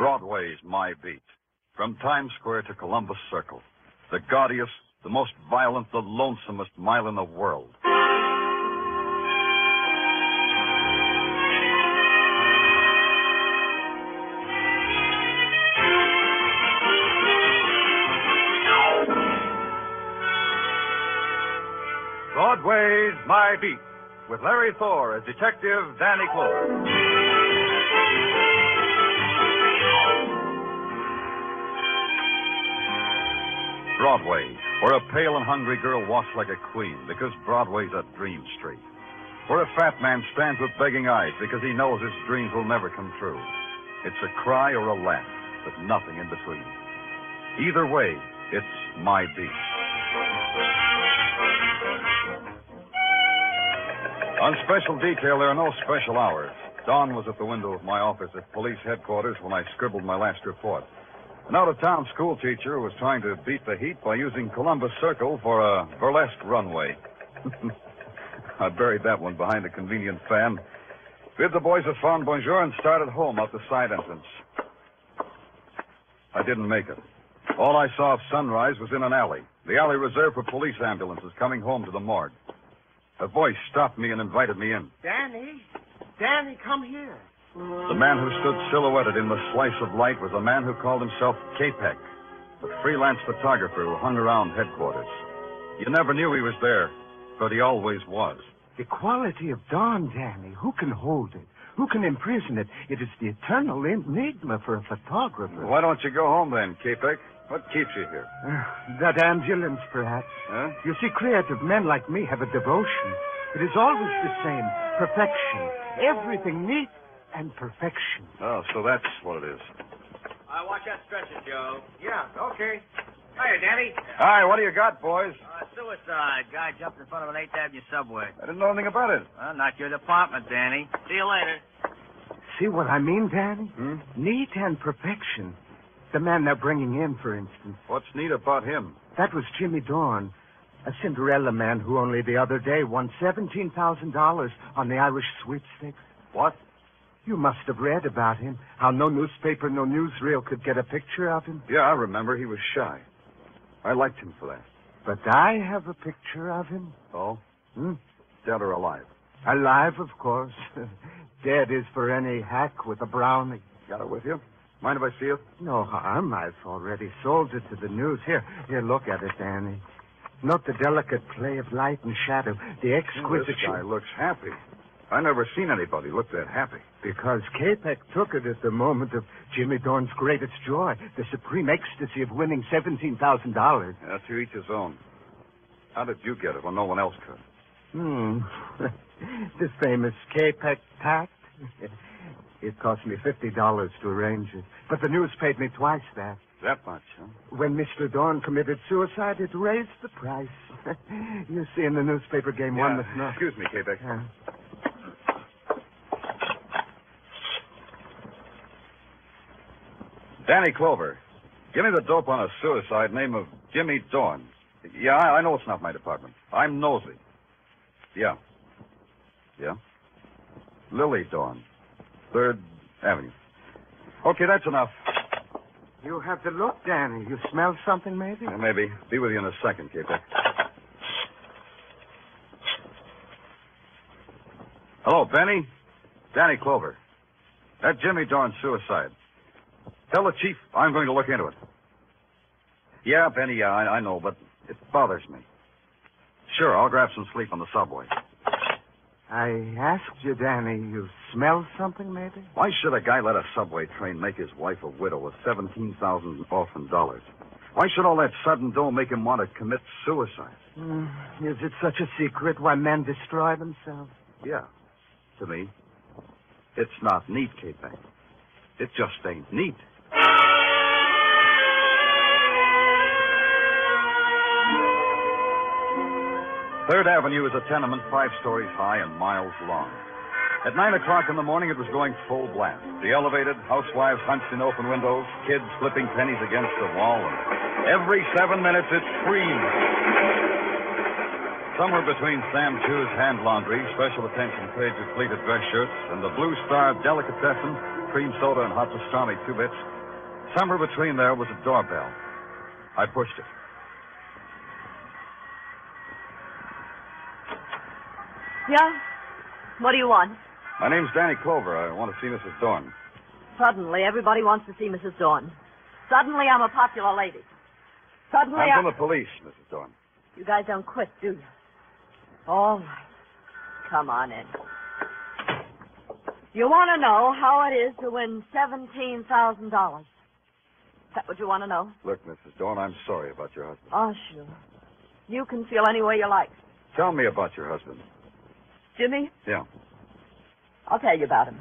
Broadway's my beat. From Times Square to Columbus Circle. The gaudiest, the most violent, the lonesomest mile in the world. Broadway's My Beat, with Larry Thor as Detective Danny Clover. Broadway, where a pale and hungry girl walks like a queen because Broadway's a dream street. Where a fat man stands with begging eyes because he knows his dreams will never come true. It's a cry or a laugh, but nothing in between. Either way, it's my beat. On special detail, there are no special hours. Don was at the window of my office at police headquarters when I scribbled my last report. An out of town school teacher was trying to beat the heat by using Columbus Circle for a burlesque runway. I buried that one behind a convenient fan, bid the boys a fond bonjour, and started home out the side entrance. I didn't make it. All I saw of sunrise was in an alley, the alley reserved for police ambulances coming home to the morgue. A voice stopped me and invited me in. Danny, Danny, come here. The man who stood silhouetted in the slice of light was a man who called himself Capek, the freelance photographer who hung around headquarters. You never knew he was there, but he always was. The quality of dawn, Danny. Who can hold it? Who can imprison it? It is the eternal enigma for a photographer. Why don't you go home then, Capek? What keeps you here? Uh, that ambulance, perhaps. Huh? You see, creative men like me have a devotion. It is always the same perfection. Everything neat and perfection. Oh, so that's what it is. Uh, watch that stretcher, Joe. Yeah, okay. Hiya, Danny. All right, what do you got, boys? Uh, suicide. Guy jumped in front of an 8th Avenue subway. I didn't know anything about it. Well, not your department, Danny. See you later. See what I mean, Danny? Hmm? Neat and perfection. The man they're bringing in, for instance. What's neat about him? That was Jimmy Dorn, a Cinderella man who only the other day won $17,000 on the Irish sweepstakes. What? You must have read about him. How no newspaper, no newsreel could get a picture of him. Yeah, I remember. He was shy. I liked him for that. But I have a picture of him. Oh? Hmm? Dead or alive? Alive, of course. Dead is for any hack with a brownie. Got it with you? Mind if I see it? No harm. I've already sold it to the news. Here, here, look at it, Danny. Note the delicate play of light and shadow, the exquisite. this guy looks happy. I never seen anybody look that happy. Because Capek took it at the moment of Jimmy Dorn's greatest joy, the supreme ecstasy of winning $17,000. Yeah, to each his own. How did you get it when no one else could? Hmm. the famous Capek pact. It cost me $50 to arrange it. But the news paid me twice that. That much, huh? When Mr. Dorn committed suicide, it raised the price. you see, in the newspaper game, one must know. Excuse me, Capek. Yeah. Danny Clover. Give me the dope on a suicide name of Jimmy Dorn. Yeah, I, know it's not my department. I'm nosy. Yeah. Yeah. Lily Dorn. Third Avenue. Okay, that's enough. You have to look, Danny. You smell something, maybe? Yeah, maybe. Be with you in a second, Capek. Hello, Benny. Danny Clover. That Jimmy Dorn suicide. Tell the chief I'm going to look into it. Yeah, Benny, yeah, I, I know, but it bothers me. Sure, I'll grab some sleep on the subway. I asked you, Danny, you smell something, maybe? Why should a guy let a subway train make his wife a widow with 17,000 orphan dollars? Why should all that sudden dough make him want to commit suicide? Mm, is it such a secret why men destroy themselves? Yeah, to me. It's not neat, Capek. It just ain't neat. Third Avenue is a tenement five stories high and miles long. At nine o'clock in the morning, it was going full blast. The elevated, housewives hunched in open windows, kids flipping pennies against the wall, and every seven minutes it screamed. Somewhere between Sam Chu's hand laundry, special attention paid to pleated dress shirts, and the Blue Star delicatessen, cream soda and hot pastrami, two bits. Somewhere between there was a doorbell. I pushed it. Yeah? What do you want? My name's Danny Clover. I want to see Mrs. Dorn. Suddenly, everybody wants to see Mrs. Dorn. Suddenly, I'm a popular lady. Suddenly, I'm I... from the police, Mrs. Dorn. You guys don't quit, do you? All right. Come on in. You want to know how it is to win $17,000? Is that what you want to know? Look, Mrs. Dorn, I'm sorry about your husband. Oh, sure. You can feel any way you like. Tell me about your husband. Jimmy, Yeah. I'll tell you about him.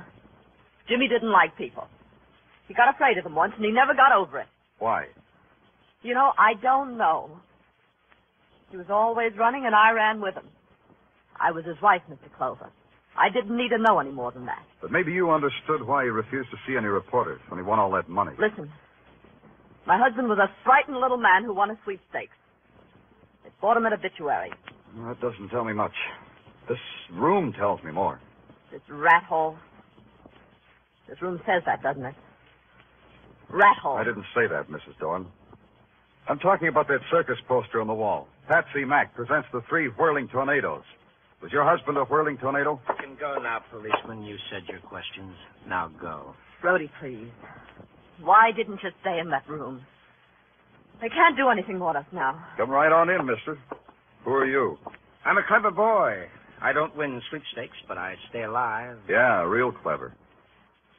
Jimmy didn't like people. He got afraid of them once, and he never got over it. Why? You know, I don't know. He was always running, and I ran with him. I was his wife, Mr. Clover. I didn't need to know any more than that. But maybe you understood why he refused to see any reporters when he won all that money. Listen, my husband was a frightened little man who won a sweepstakes. It bought him an obituary. That doesn't tell me much. This room tells me more. This rat hole. This room says that, doesn't it? Rat hole. I didn't say that, Mrs. Dorn. I'm talking about that circus poster on the wall. Patsy Mack presents the three whirling tornadoes. Was your husband a whirling tornado? You can go now, policeman. You said your questions. Now go. Brody, please. Why didn't you stay in that room? They can't do anything with us now. Come right on in, mister. Who are you? I'm a clever boy. I don't win sweepstakes, but I stay alive. Yeah, real clever.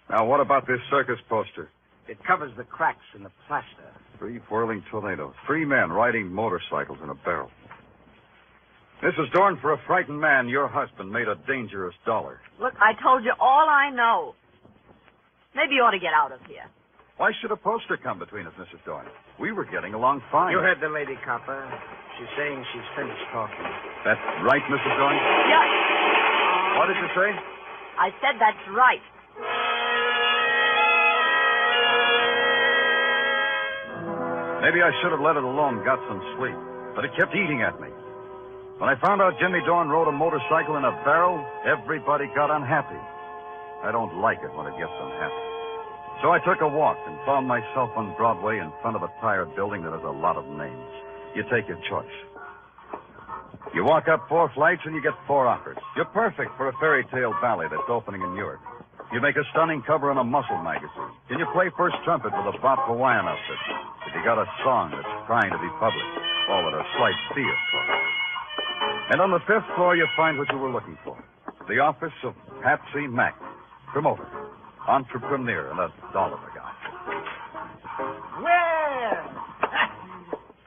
Now, what about this circus poster? It covers the cracks in the plaster. Three whirling tornadoes. Three men riding motorcycles in a barrel. Mrs. Dorn, for a frightened man, your husband made a dangerous dollar. Look, I told you all I know. Maybe you ought to get out of here. Why should a poster come between us, Mrs. Dorn? We were getting along fine. You heard the lady copper. She's saying she's finished talking. That's right, Mrs. Dorn? Yes. What did you say? I said that's right. Maybe I should have let it alone, got some sleep. But it kept eating at me. When I found out Jimmy Dorn rode a motorcycle in a barrel, everybody got unhappy. I don't like it when it gets unhappy. So I took a walk and found myself on Broadway in front of a tired building that has a lot of names. You take your choice. You walk up four flights and you get four offers. You're perfect for a fairy tale ballet that's opening in Newark. You make a stunning cover in a muscle magazine. Can you play first trumpet with a Bob Hawaiian outfit? If you got a song that's trying to be published, call it a slight fee, of course. And on the fifth floor, you find what you were looking for. The office of Patsy Mack, promoter, entrepreneur, and a dollar guy.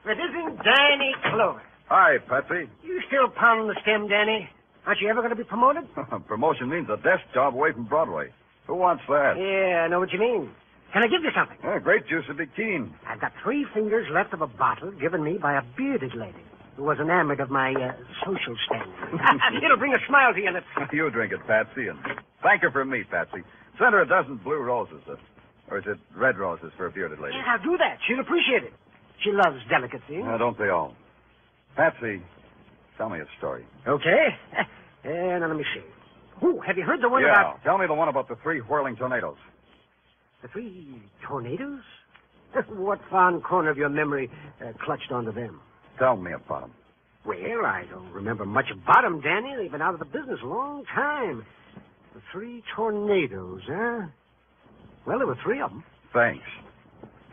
It isn't Danny Clover. Hi, Patsy. You still pounding the stem, Danny? Aren't you ever going to be promoted? Promotion means a desk job away from Broadway. Who wants that? Yeah, I know what you mean. Can I give you something? Yeah, grape juice would be keen. I've got three fingers left of a bottle given me by a bearded lady who was enamored of my uh, social standing. It'll bring a smile to your lips. you drink it, Patsy, and thank her for me, Patsy. Send her a dozen blue roses, uh, or is it red roses for a bearded lady? Yeah, I'll do that. She'll appreciate it. She loves delicacy. Uh, don't they all? Patsy, tell me a story. Okay. Uh, now, let me see. Oh, have you heard the one yeah, about tell me the one about the three whirling tornadoes. the three tornadoes? what fond corner of your memory uh, clutched onto them? Tell me about them. Well, I don't remember much about them, Danny. They've been out of the business a long time. The three tornadoes, huh? Well, there were three of them. Thanks.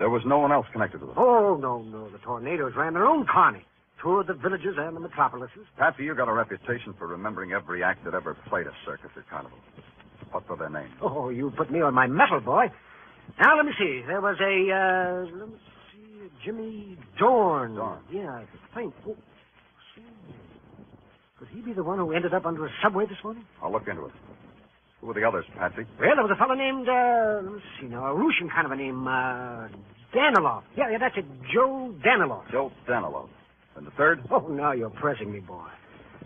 There was no one else connected with them. Oh, no, no. The tornadoes ran their own carny. Toured the villages and the metropolises. Patsy, you got a reputation for remembering every act that ever played a circus or carnival. What were their names? Oh, you put me on my mettle, boy. Now, let me see. There was a, uh, let me see, Jimmy Dorn. Dorn. Yeah, I think. Oh, see. Could he be the one who ended up under a subway this morning? I'll look into it. Who were the others, Patsy? Well, there was a fellow named, uh, let me see now, a Russian kind of a name, uh, Danilov. Yeah, yeah, that's it. Joe Danilov. Joe Danilov. And the third? Oh, now you're pressing me, boy.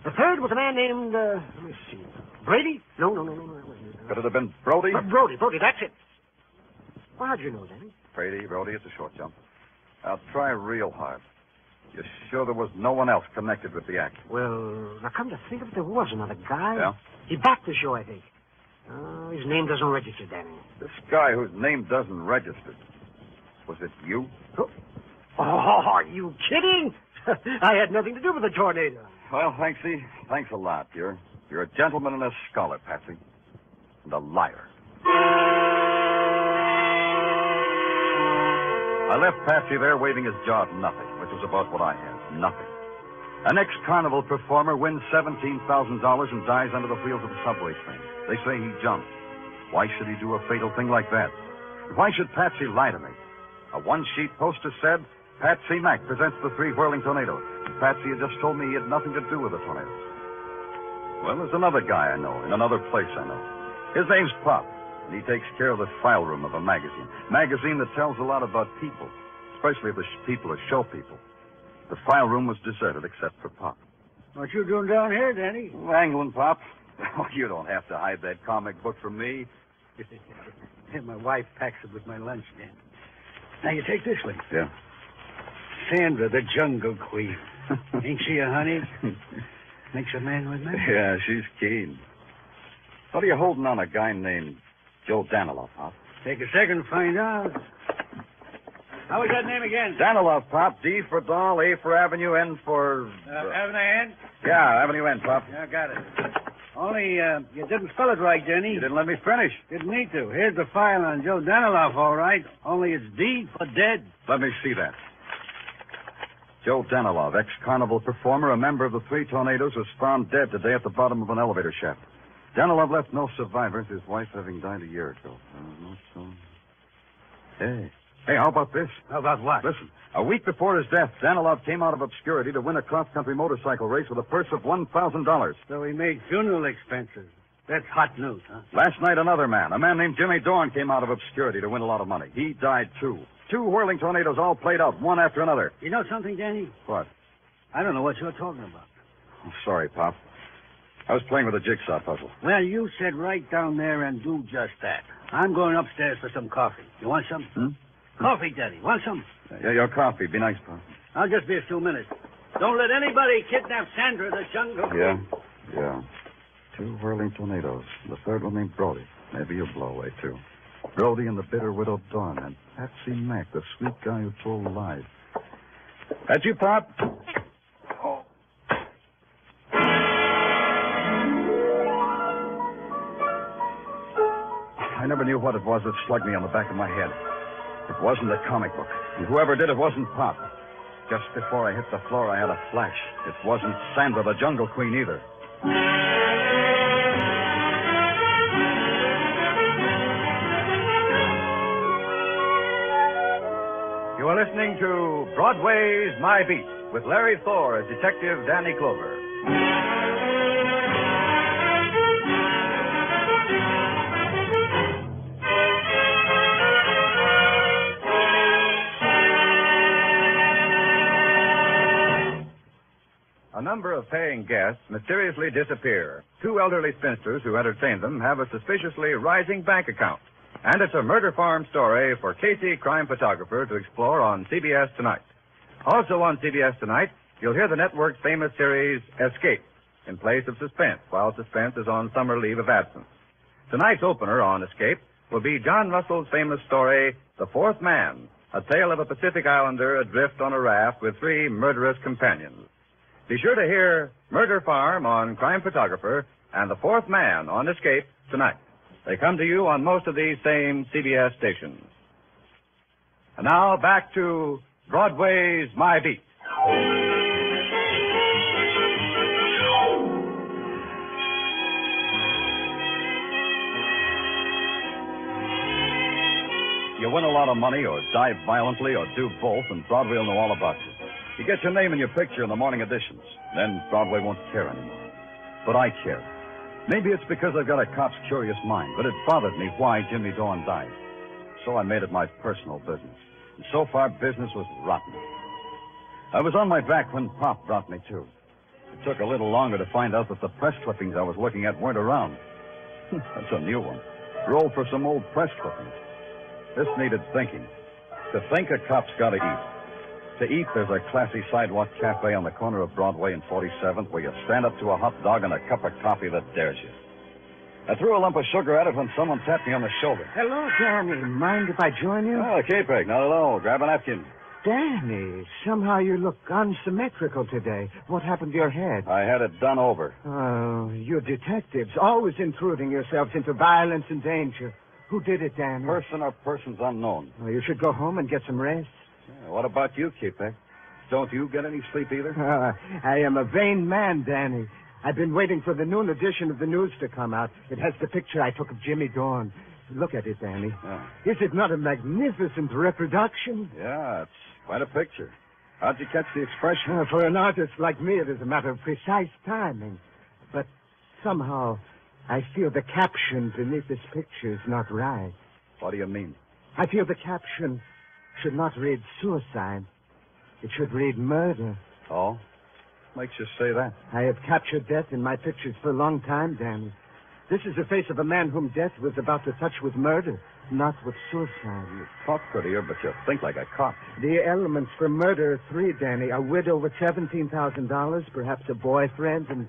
The third was a man named, uh, let me see, Brady? No, no, no, no, no. that wasn't it. Could it have been Brody? Uh, Brody, Brody, that's it. Well, how'd you know, Danny? Brady, Brody, it's a short jump. I'll try real hard. You're sure there was no one else connected with the act? Well, now come to think of it, there was another guy. Yeah? He backed the show, I think. Uh, His name doesn't register, Danny. This guy whose name doesn't register. Was it you? Oh, are you kidding? I had nothing to do with the tornado. Well, Thanksy, thanks a lot. You're you're a gentleman and a scholar, Patsy. And a liar. I left Patsy there waving his jaw at nothing, which was about what I had. Nothing. An ex-carnival performer wins $17,000 and dies under the wheels of a subway train. They say he jumped. Why should he do a fatal thing like that? Why should Patsy lie to me? A one-sheet poster said, Patsy Mack presents the three whirling tornadoes. Patsy had just told me he had nothing to do with the tornadoes. Well, there's another guy I know in another place I know. His name's Pop, and he takes care of the file room of a magazine. Magazine that tells a lot about people, especially the sh- people who show people. The file room was deserted except for Pop. What you doing down here, Danny? Wrangling, Pop. Oh, you don't have to hide that comic book from me. My wife packs it with my lunch, Dan. Now you take this one. Yeah. Sandra, the Jungle Queen. Ain't she a honey? Makes a man with me. Yeah, she's keen. What are you holding on a guy named Joe Danilov, Pop? Take a second to find out. How was that name again? Danilov, Pop. D for Doll, A for Avenue, N for... Uh, Avenue N? Yeah, Avenue N, Pop. Yeah, got it. Only, uh, you didn't spell it right, Danny. You didn't let me finish. Didn't need to. Here's the file on Joe Danilov, all right. Only it's D for dead. Let me see that. Joe Danilov, ex-carnival performer, a member of the Three Tornadoes, was found dead today at the bottom of an elevator shaft. Danilov left no survivors, his wife having died a year ago. Uh, no, so... Hey, hey, how about this? How about what? Listen, a week before his death, Danilov came out of obscurity to win a cross-country motorcycle race with a purse of $1,000. So he made funeral expenses. That's hot news, huh? Last night, another man, a man named Jimmy Dorn, came out of obscurity to win a lot of money. He died, too. Two whirling tornadoes all played out, one after another. You know something, Danny? What? I don't know what you're talking about. Oh, sorry, Pop. I was playing with a jigsaw puzzle. Well, you said right down there and do just that. I'm going upstairs for some coffee. You want some? Hmm? Coffee, Daddy. Want some? Yeah, your coffee. Be nice, Pop. I'll just be a few minutes. Don't let anybody kidnap Sandra, the jungle. Yeah? Yeah. Two whirling tornadoes. The third one named Brody. Maybe you'll blow away, too. Brody and the bitter widow Dorn, and Patsy Mack, the sweet guy who told lies. That's you, Pop? I never knew what it was that slugged me on the back of my head. It wasn't a comic book. And whoever did it wasn't Pop. Just before I hit the floor, I had a flash. It wasn't Sandra, the Jungle Queen, either. You are listening to Broadway's My Beat with Larry Thor as Detective Danny Clover. Paying guests mysteriously disappear. Two elderly spinsters who entertain them have a suspiciously rising bank account. And it's a murder farm story for Casey, crime photographer, to explore on CBS tonight. Also on CBS tonight, you'll hear the network's famous series Escape, in place of Suspense, while Suspense is on summer leave of absence. Tonight's opener on Escape will be John Russell's famous story, The Fourth Man, a tale of a Pacific Islander adrift on a raft with three murderous companions. Be sure to hear Murder Farm on Crime Photographer and The Fourth Man on Escape tonight. They come to you on most of these same CBS stations. And now back to Broadway's My Beat. You win a lot of money, or die violently, or do both, and Broadway will know all about you. You get your name and your picture in the morning editions. Then Broadway won't care anymore. But I care. Maybe it's because I've got a cop's curious mind, but it bothered me why Jimmy Dorn died. So I made it my personal business. And so far, business was rotten. I was on my back when Pop brought me to. It took a little longer to find out that the press clippings I was looking at weren't around. Hmm, that's a new one. Rolled for some old press clippings. This needed thinking. To think a cop's got to eat. To eat, there's a classy sidewalk cafe on the corner of Broadway and 47th where you stand up to a hot dog and a cup of coffee that dares you. I threw a lump of sugar at it when someone tapped me on the shoulder. Hello, Danny. Mind if I join you? Oh, Capek, not at all. Grab a napkin. Danny, somehow you look unsymmetrical today. What happened to your head? I had it done over. Oh, you detectives, always intruding yourselves into violence and danger. Who did it, Danny? Person or persons unknown. Oh, you should go home and get some rest. Yeah, what about you, Capek? Don't you get any sleep either? Uh, I am a vain man, Danny. I've been waiting for the noon edition of the news to come out. It has the picture I took of Jimmy Dorn. Look at it, Danny. Yeah. Is it not a magnificent reproduction? Yeah, it's quite a picture. How'd you catch the expression? Uh, for an artist like me, it is a matter of precise timing. But somehow, I feel the caption beneath this picture is not right. What do you mean? I feel the caption should not read suicide. It should read murder. Oh? Makes you say that? I have captured death in my pictures for a long time, Danny. This is the face of a man whom death was about to touch with murder, not with suicide. You talk prettier, but you think like a cop. The elements for murder are three, Danny. A widow with $17,000, perhaps a boyfriend, and...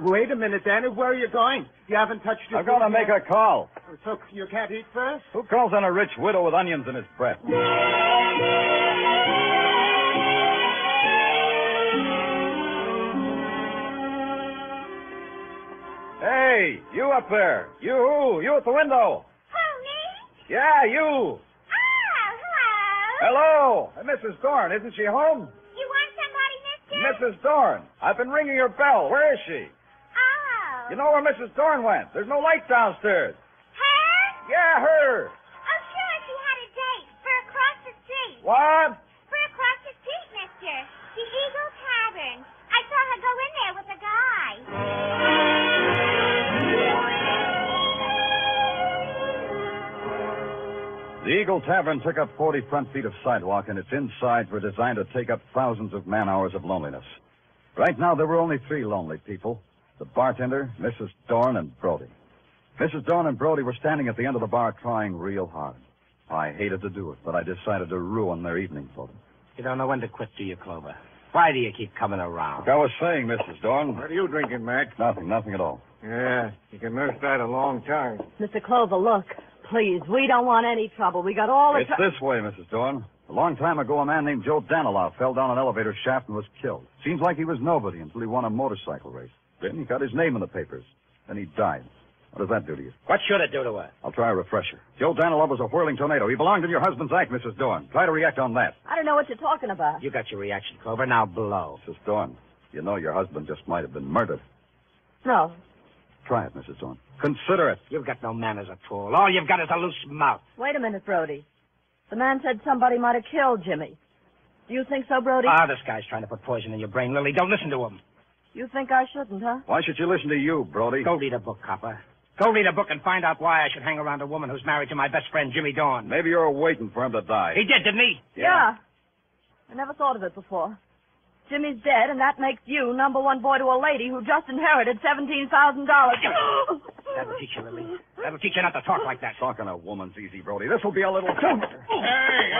Wait a minute, Danny. Where are you going? You haven't touched your I'm going to make yet? a call. So you can't eat first? Who calls on a rich widow with onions in his breath? Hey, you up there. You, you at the window. Who, me? Yeah, you. Oh, hello. Hello. Hey, Mrs. Dorn, isn't she home? You want somebody, mister? Mrs. Dorn, I've been ringing your bell. Where is she? Oh. You know where Mrs. Dorn went? There's no light downstairs. Her? Yeah, her. Oh, sure, she had a date for across the street. What? Eagle Tavern took up 40 front feet of sidewalk, and its insides were designed to take up thousands of man hours of loneliness. Right now, there were only three lonely people the bartender, Mrs. Dorn, and Brody. Mrs. Dorn and Brody were standing at the end of the bar trying real hard. I hated to do it, but I decided to ruin their evening for them. You don't know when to quit, do you, Clover? Why do you keep coming around? Like I was saying, Mrs. Dorn. What are you drinking, Mac? Nothing, nothing at all. Yeah, you can nurse that a long time. Mr. Clover, look. Please, we don't want any trouble. We got all the It's tr- this way, Mrs. Dorn. A long time ago, a man named Joe Danilov fell down an elevator shaft and was killed. Seems like he was nobody until he won a motorcycle race. Then he got his name in the papers. Then he died. What does that do to you? What should it do to us? I'll try a refresher. Joe Danilov was a whirling tornado. He belonged in your husband's act, Mrs. Dorn. Try to react on that. I don't know what you're talking about. You got your reaction, Clover. Now blow. Mrs. Dorn, you know your husband just might have been murdered. No. Try it, Mrs. Dorn. Consider it. You've got no manners at all. All you've got is a loose mouth. Wait a minute, Brody. The man said somebody might have killed Jimmy. Do you think so, Brody? Ah, this guy's trying to put poison in your brain, Lily. Don't listen to him. you think I shouldn't, huh? Why should you listen to you, Brody? Go read a book, copper. Go read a book and find out why I should hang around a woman who's married to my best friend, Jimmy Dorn. Maybe you're waiting for him to die. He did, didn't he? Yeah. I never thought of it before. Jimmy's dead, and that makes you number one boy to a lady who just inherited seventeen thousand dollars. That'll teach you, Lily. That'll teach you not to talk like that. Talking a woman's easy, Brody. This will be a little. Hey, what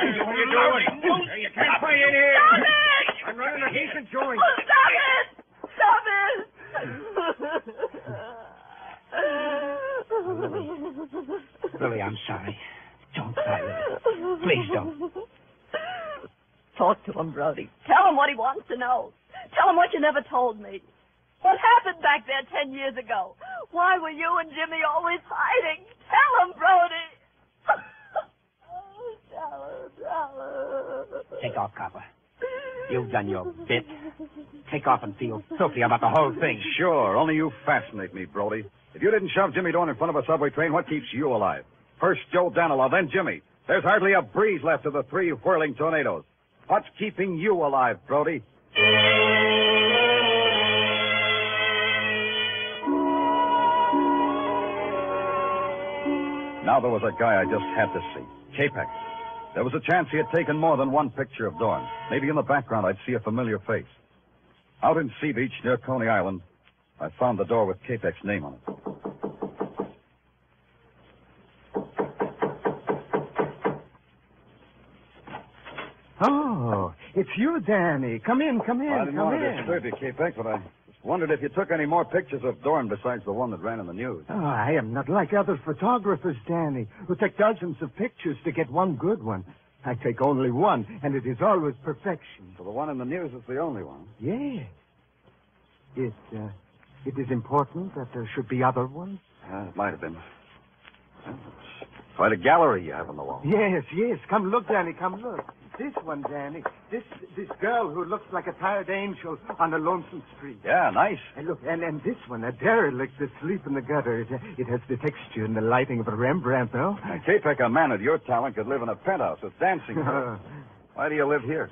are you, what are you doing? Hey, you can't play in here. Stop it! I'm running a decent joint. Oh, stop it! Stop it! Lily, I'm sorry. Don't cry, Lily. Please don't. Talk to him, Brody. Tell him what he wants to know. Tell him what you never told me. What happened back there ten years ago? Why were you and Jimmy always hiding? Tell him, Brody. tell him, tell him. Take off, copper. You've done your bit. Take off and feel filthy about the whole thing. Sure, only you fascinate me, Brody. If you didn't shove Jimmy Dorn in front of a subway train, what keeps you alive? First Joe Danilov, then Jimmy. There's hardly a breeze left of the three whirling tornadoes. What's keeping you alive, Brody? Now there was a guy I just had to see. Capek. There was a chance he had taken more than one picture of Dorn. Maybe in the background I'd see a familiar face. Out in Sea Beach near Coney Island, I found the door with Capek's name on it. Oh, it's you, Danny. Come in, come in, I didn't come want to in. disturb you, Capek, but I Wondered if you took any more pictures of Dorn besides the one that ran in the news. Oh, I am not like other photographers, Danny, who take dozens of pictures to get one good one. I take only one, and it is always perfection. So the one in the news is the only one. Yes. It, uh, it is important that there should be other ones? Uh, it might have been. Well, it's quite a gallery you have on the wall. Yes, yes. Come look, Danny, come look. This one, Danny. This this girl who looks like a tired angel on a lonesome street. Yeah, nice. And look, and, and this one, a derelict asleep in the gutter. It, it has the texture and the lighting of a Rembrandt, no? Now, Capek, a man of your talent could live in a penthouse with dancing. Why do you live here?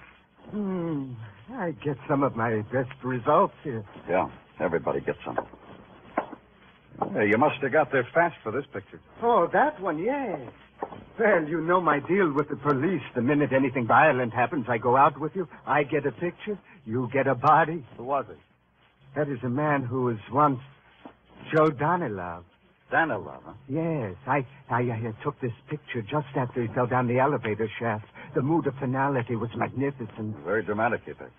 hmm, I get some of my best results here. Yeah, everybody gets some. Hey, you must have got there fast for this picture. Oh, that one, yes. Well, you know my deal with the police. The minute anything violent happens, I go out with you. I get a picture. You get a body. Who was it? That is a man who was once Joe Danilov. Danilov, huh? Yes, I, I, I took this picture just after he fell down the elevator shaft. The mood of finality was magnificent. Very dramatic, Capek.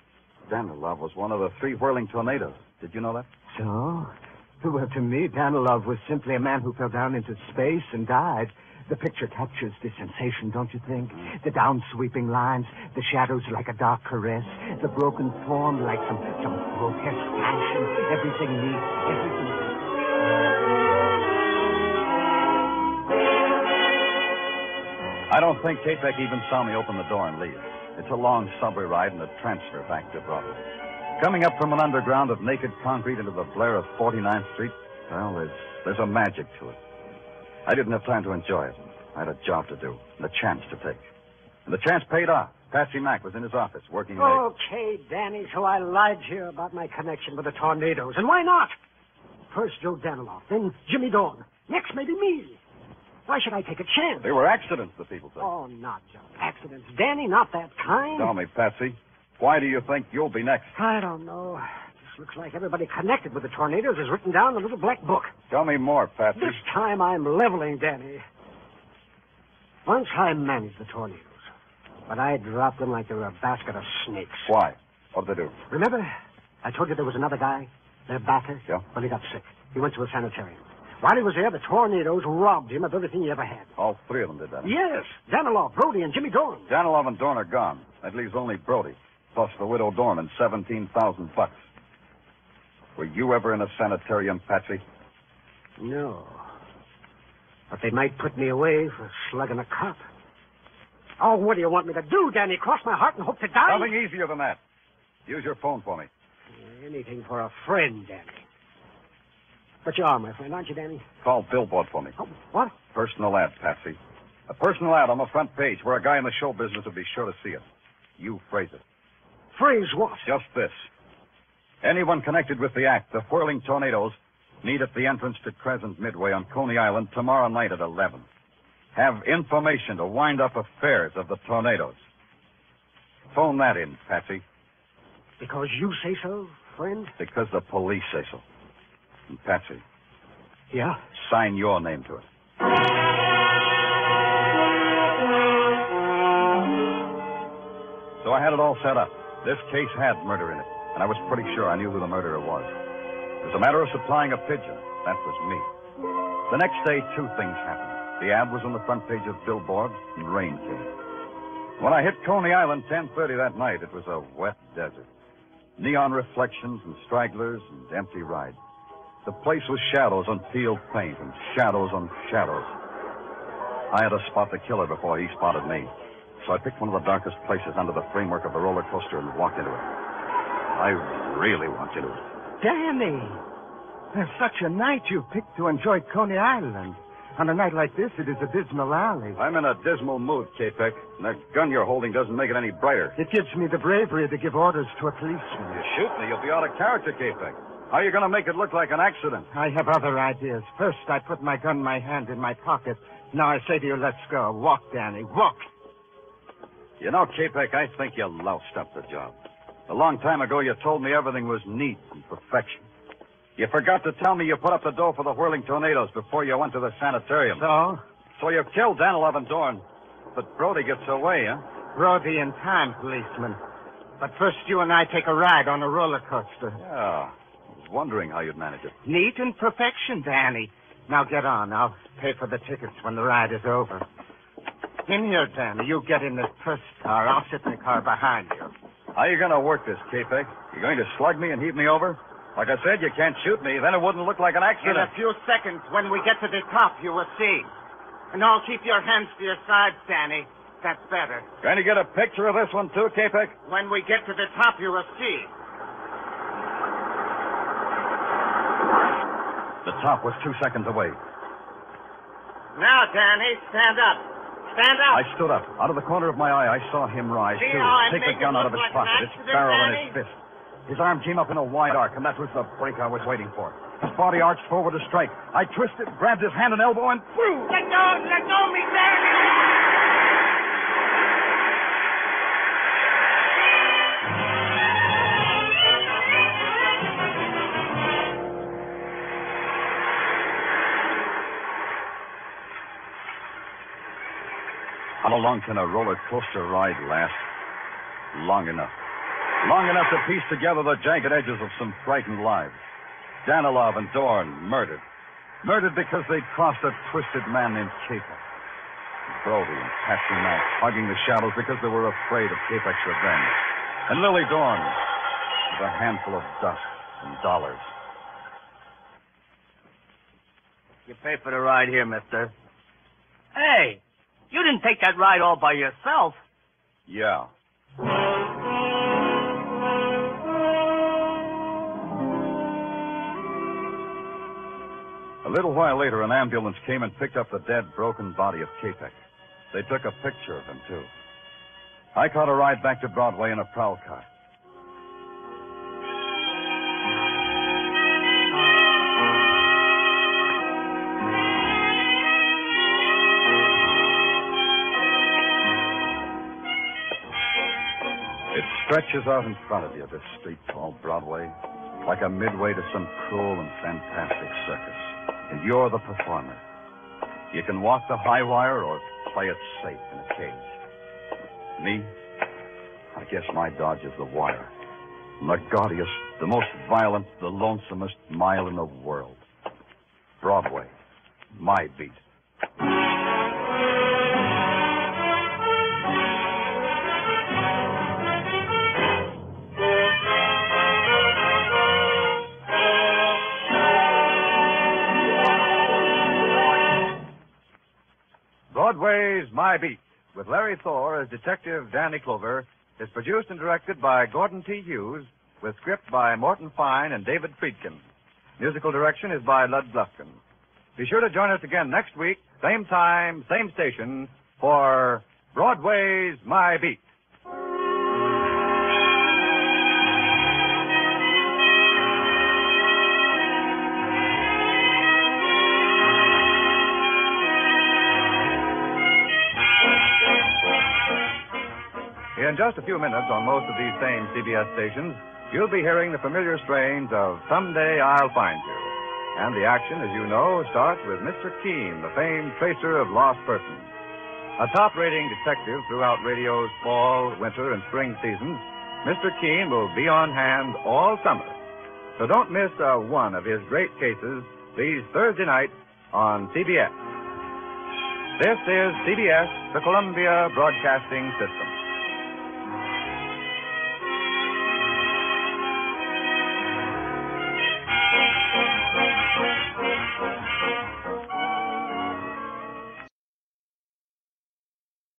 Danilov was one of the three whirling tornadoes. Did you know that? So? Well, to me, Danilov was simply a man who fell down into space and died. The picture captures the sensation, don't you think? The down-sweeping lines, the shadows like a dark caress, the broken form like some, some grotesque passion, everything neat, everything... I don't think Capek even saw me open the door and leave. It's a long subway ride and a transfer back to Broadway. Coming up from an underground of naked concrete into the blare of 49th Street, well, there's, there's a magic to it. I didn't have time to enjoy it. I had a job to do and a chance to take. And the chance paid off. Patsy Mack was in his office working late. Okay, Danny, so I lied to you about my connection with the tornadoes. And why not? First Joe Danilov, then Jimmy Dorn. Next, maybe me. Why should I take a chance? They were accidents, the people say. Oh, not just accidents. Danny, not that kind. Tell me, Patsy, why do you think you'll be next? I don't know. Looks like everybody connected with the tornadoes is written down in a little black book. Tell me more, Patsy. This time I'm leveling, Danny. Once I managed the tornadoes, but I dropped them like they were a basket of snakes. Why? What'd they do? Remember, I told you there was another guy, their backer? Yeah. Well, he got sick. He went to a sanitarium. While he was there, the tornadoes robbed him of everything he ever had. All three of them did that. Yes, Danilov, Brody, and Jimmy Dorn. Danilov and Dorn are gone. That leaves only Brody, plus the widow Dorn and 17,000 bucks. Were you ever in a sanitarium, Patsy? No. But they might put me away for slugging a cop. Oh, what do you want me to do, Danny? Cross my heart and hope to die? Nothing easier than that. Use your phone for me. Anything for a friend, Danny. But you are my friend, aren't you, Danny? Call Billboard for me. Oh, what? Personal ad, Patsy. A personal ad on the front page where a guy in the show business would be sure to see it. You phrase it. Phrase what? Just this. Anyone connected with the act, the whirling tornadoes, meet at the entrance to Crescent Midway on Coney Island tomorrow night at 11. Have information to wind up affairs of the tornadoes. Phone that in, Patsy, Because you say so, friend? because the police say so. And Patsy, Yeah. sign your name to it. So I had it all set up. This case had murder in it, and I was pretty sure I knew who the murderer was. It was a matter of supplying a pigeon. That was me. The next day, two things happened. The ad was on the front page of Billboard, and rain came. When I hit Coney Island 10:30 that night, it was a wet desert. Neon reflections and stragglers and empty rides. The place was shadows on peeled paint and shadows on shadows. I had to spot the killer before he spotted me. So I picked one of the darkest places under the framework of the roller coaster and walked into it. I really want you to. Danny! There's such a night you picked to enjoy Coney Island. On a night like this, it is a dismal alley. I'm in a dismal mood, Capek, and that gun you're holding doesn't make it any brighter. It gives me the bravery to give orders to a policeman. You shoot me, you'll be out of character, Capek. How are you going to make it look like an accident? I have other ideas. First, I put my gun in my hand in my pocket. Now I say to you, let's go. Walk, Danny. Walk. You know, Capek, I think you loused up the job. A long time ago, you told me everything was neat and perfection. You forgot to tell me you put up the dough for the whirling tornadoes before you went to the sanitarium. So, So you killed Danilov and Dorn. But Brody gets away, huh? Brody in time, policeman. But first, you and I take a ride on a roller coaster. Yeah. I was wondering how you'd manage it. Neat and perfection, Danny. Now get on. I'll pay for the tickets when the ride is over. In here, Danny. You get in the first car. I'll sit in the car behind you. How you going to work this, Capek? You going to slug me and heave me over? Like I said, you can't shoot me. Then it wouldn't look like an accident. In a few seconds, when we get to the top, you will see. And I'll keep your hands to your sides, Danny. That's better. Going to get a picture of this one, too, Capek? When we get to the top, you will see. The top was two seconds away. Now, Danny, stand up. Stand up. I stood up. Out of the corner of my eye, I saw him rise, too. how I Take the gun out of his like pocket, its barrel in his fist. His arm came up in a wide arc, and that was the break I was waiting for. His body arched forward to strike. I twisted, grabbed his hand and elbow, and threw. Let go! Let go me, Danny! How long can a roller coaster ride last? Long enough. Long enough to piece together the jagged edges of some frightened lives. Danilov and Dorn murdered. Murdered because they crossed a twisted man named Capek. Brody and Patsy Mack hugging the shadows because they were afraid of Capek's revenge. And Lily Dorn with a handful of dust and dollars. You pay for the ride here, mister. Hey, you didn't take that ride all by yourself. Yeah. A little while later, an ambulance came and picked up the dead, broken body of Capek. They took a picture of him, too. I caught a ride back to Broadway in a prowl car. Stretches out in front of you, this street called Broadway, like a midway to some cruel and fantastic circus. And you're the performer. You can walk the high wire or play it safe in a cage. Me? I guess my dodge is the wire. The gaudiest, the most violent, the lonesomest mile in the world. Broadway. My beat. My Beat, with Larry Thor as Detective Danny Clover, is produced and directed by Gordon T. Hughes, with script by Morton Fine and David Friedkin. Musical direction is by Lud Gluskin. Be sure to join us again next week, same time, same station, for Broadway's My Beat. In just a few minutes on most of these same CBS stations, you'll be hearing the familiar strains of Someday I'll Find You. And the action, as you know, starts with Mr. Keene, the famed tracer of lost persons. A top rating detective throughout radio's fall, winter, and spring seasons, Mr. Keene will be on hand all summer. So don't miss uh, one of his great cases these Thursday nights on CBS. This is CBS, the Columbia Broadcasting System.